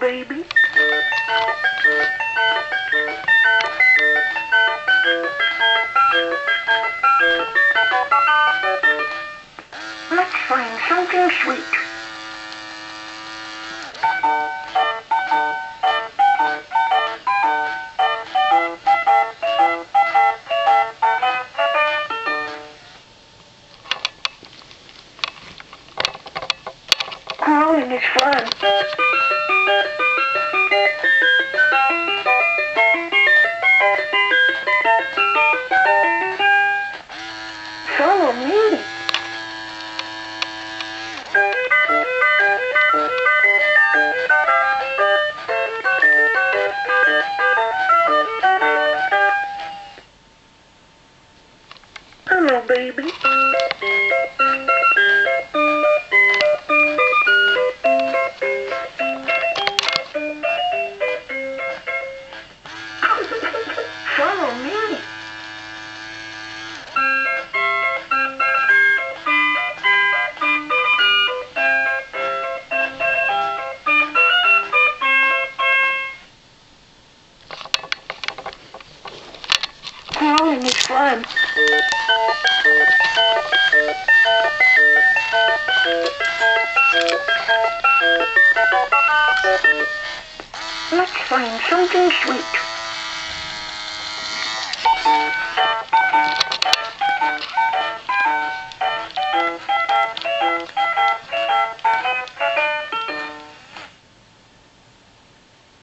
baby. Let's find something sweet. Growing is fun. Follow me. Hello, baby. Is fun. Let's find something sweet.